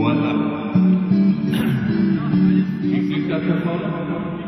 Voilà. You think that's a photo?